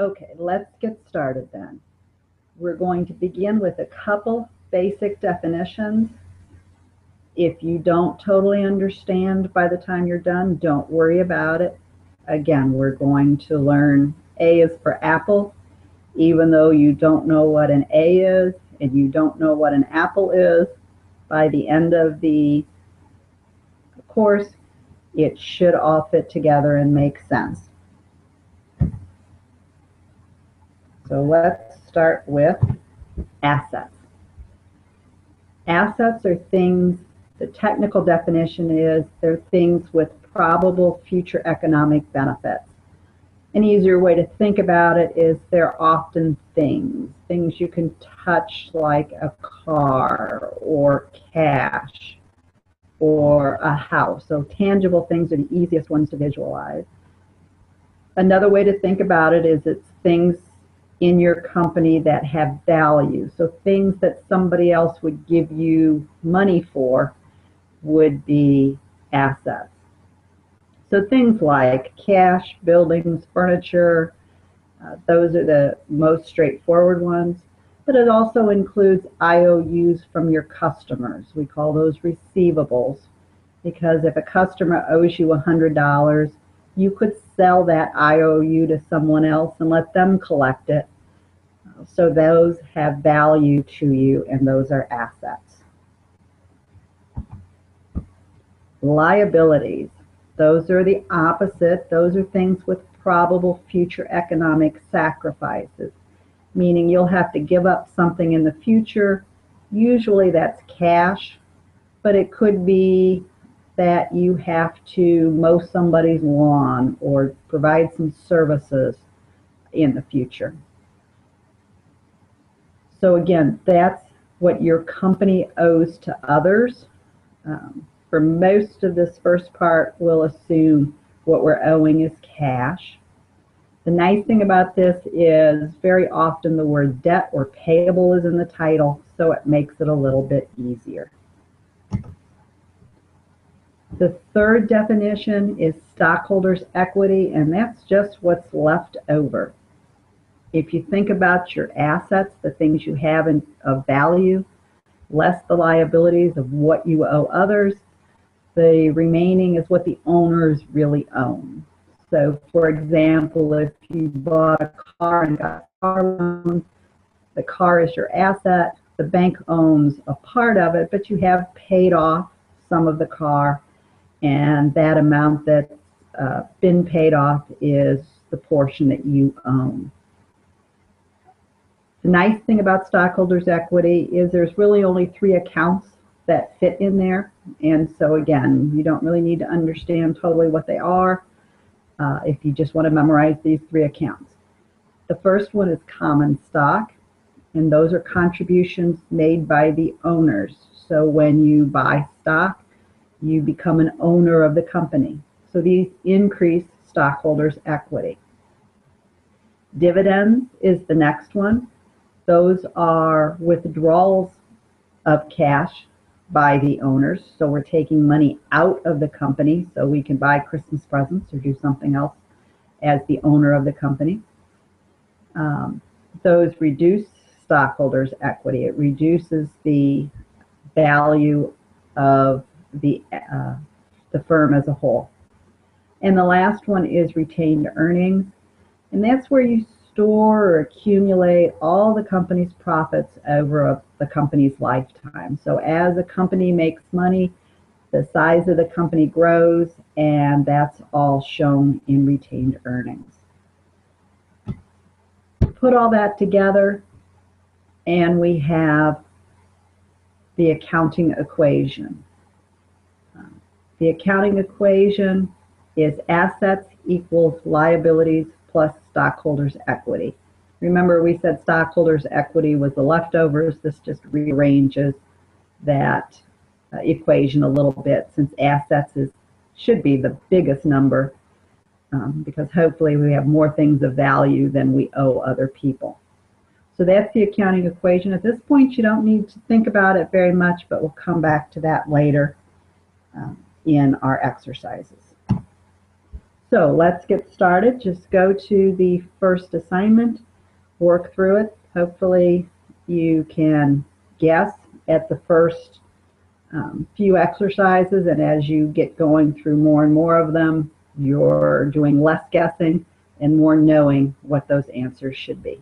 Okay, let's get started then. We're going to begin with a couple basic definitions. If you don't totally understand by the time you're done, don't worry about it. Again, we're going to learn A is for apple, even though you don't know what an A is and you don't know what an apple is, by the end of the course, it should all fit together and make sense. So let's start with assets. Assets are things, the technical definition is they're things with probable future economic benefits. An easier way to think about it is they're often things, things you can touch like a car or cash or a house. So tangible things are the easiest ones to visualize. Another way to think about it is it's things in your company that have value. So things that somebody else would give you money for would be assets. So things like cash, buildings, furniture, uh, those are the most straightforward ones. But it also includes IOUs from your customers. We call those receivables because if a customer owes you $100, you could sell that IOU to someone else and let them collect it. So those have value to you and those are assets. Liabilities. Those are the opposite. Those are things with probable future economic sacrifices, meaning you'll have to give up something in the future. Usually that's cash, but it could be that you have to mow somebody's lawn or provide some services in the future. So again, that's what your company owes to others. Um, for most of this first part, we'll assume what we're owing is cash. The nice thing about this is very often the word debt or payable is in the title, so it makes it a little bit easier. The third definition is stockholders' equity, and that's just what's left over. If you think about your assets, the things you have in, of value, less the liabilities of what you owe others, the remaining is what the owners really own. So, for example, if you bought a car and got a car loan, the car is your asset. The bank owns a part of it, but you have paid off some of the car, and that amount that's uh, been paid off is the portion that you own. The nice thing about stockholders' equity is there's really only three accounts that fit in there. And so again, you don't really need to understand totally what they are uh, if you just want to memorize these three accounts. The first one is common stock, and those are contributions made by the owners. So when you buy stock, you become an owner of the company. So these increase stockholders' equity. Dividends is the next one. Those are withdrawals of cash by the owners. So we're taking money out of the company so we can buy Christmas presents or do something else as the owner of the company. Um, those reduce stockholders' equity. It reduces the value of the uh, the firm as a whole. And the last one is retained earnings, and that's where you store or accumulate all the company's profits over a, the company's lifetime. So as a company makes money, the size of the company grows, and that's all shown in retained earnings. Put all that together, and we have the accounting equation. The accounting equation is assets equals liabilities plus stockholders' equity. Remember, we said stockholders' equity was the leftovers. This just rearranges that uh, equation a little bit since assets is should be the biggest number um, because hopefully we have more things of value than we owe other people. So that's the accounting equation. At this point, you don't need to think about it very much, but we'll come back to that later um, in our exercises. So let's get started. Just go to the first assignment, work through it. Hopefully you can guess at the first um, few exercises and as you get going through more and more of them, you're doing less guessing and more knowing what those answers should be.